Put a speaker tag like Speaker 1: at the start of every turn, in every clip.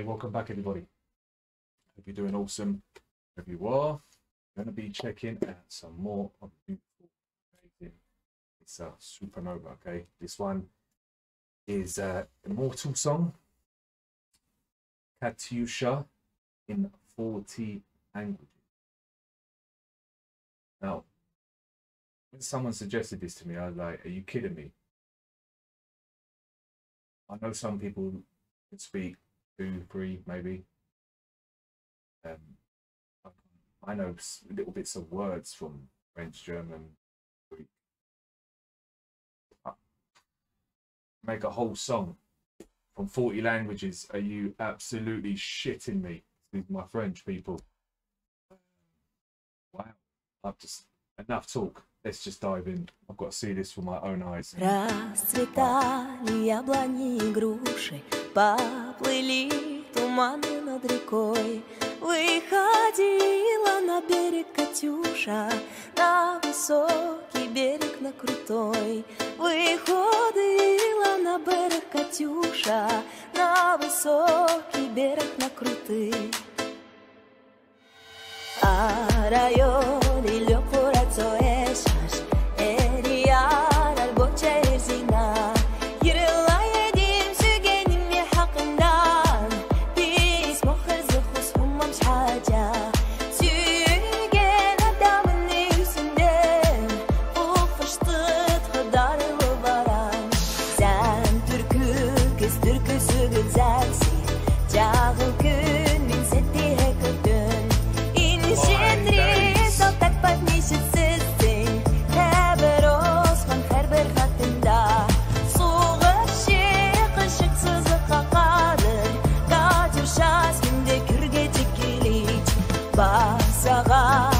Speaker 1: Hey, welcome back, everybody. Hope you're doing awesome. If you are, going to be checking out some more of beautiful, amazing. It's a Supronova. Okay, this one is uh, Immortal Song, Katyusha in 40 languages. Now, when someone suggested this to me, I was like, "Are you kidding me?" I know some people can speak two, three, maybe. Um, I know little bits of words from French, German, Greek. Uh, Make a whole song from 40 languages. Are you absolutely shitting me? Excuse my French people. Wow. I've just enough talk. Let's just dive in. I've got to see this with my own eyes.
Speaker 2: Расцветали яблони и груши, поплыли туманы над рекой. Выходила на берег Катюша, на высокий берег, на крутой. Выходила на берег Катюша, на высокий берег, на крутий. Arayol ilo 가사가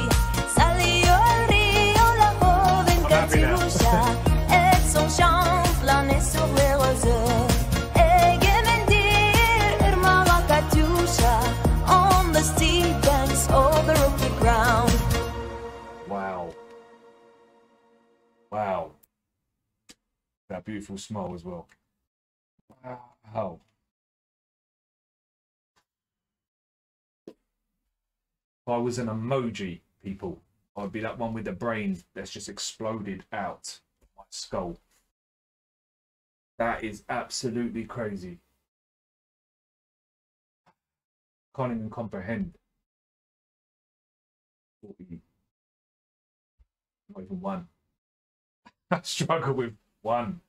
Speaker 1: Wow. That beautiful smile as well. Wow. If I was an emoji, people, I'd be that one with the brain that's just exploded out of my skull. That is absolutely crazy. Can't even comprehend. 40 not even one. I struggle with one.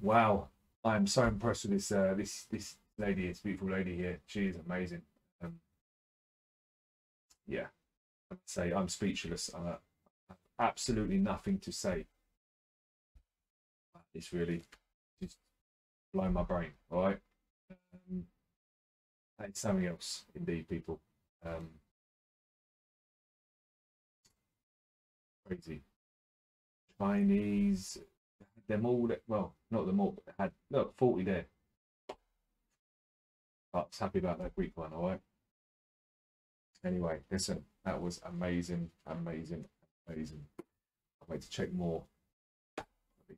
Speaker 1: Wow, I am so impressed with this uh, this this lady, this beautiful lady here. She is amazing. Um, yeah, I'd say I'm speechless. I have absolutely nothing to say. It's really just blown my brain. All right, um, something else, indeed, people. Um, crazy. Chinese, them all, well, not them all, but had, look, 40 there. Was happy about that Greek one, all right? Anyway, listen, that was amazing, amazing, amazing. I'll wait to check more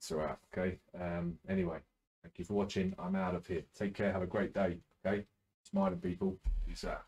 Speaker 1: throughout. Okay. Um, anyway, thank you for watching. I'm out of here. Take care. Have a great day. Okay. Smiling people. Peace out.